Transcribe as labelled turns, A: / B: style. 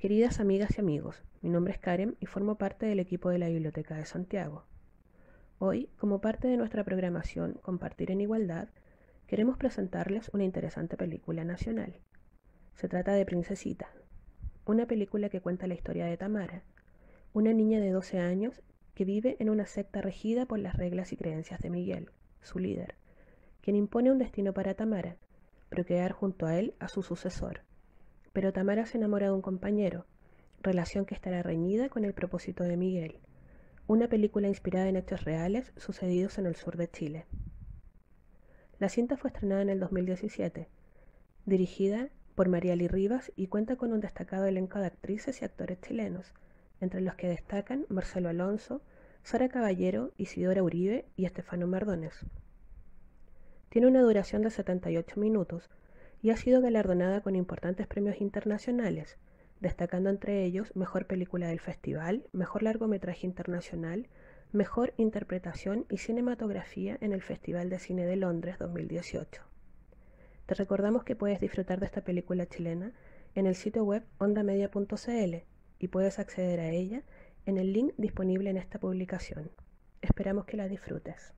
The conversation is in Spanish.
A: Queridas amigas y amigos, mi nombre es Karen y formo parte del equipo de la Biblioteca de Santiago. Hoy, como parte de nuestra programación Compartir en Igualdad, queremos presentarles una interesante película nacional. Se trata de Princesita, una película que cuenta la historia de Tamara, una niña de 12 años que vive en una secta regida por las reglas y creencias de Miguel, su líder, quien impone un destino para Tamara, procrear junto a él a su sucesor pero Tamara se enamora de un compañero, relación que estará reñida con el propósito de Miguel, una película inspirada en hechos reales sucedidos en el sur de Chile. La cinta fue estrenada en el 2017, dirigida por Mariali Rivas y cuenta con un destacado elenco de actrices y actores chilenos, entre los que destacan Marcelo Alonso, Sara Caballero, Isidora Uribe y Estefano Mardones. Tiene una duración de 78 minutos, y ha sido galardonada con importantes premios internacionales, destacando entre ellos Mejor Película del Festival, Mejor Largometraje Internacional, Mejor Interpretación y Cinematografía en el Festival de Cine de Londres 2018. Te recordamos que puedes disfrutar de esta película chilena en el sitio web ondamedia.cl y puedes acceder a ella en el link disponible en esta publicación. Esperamos que la disfrutes.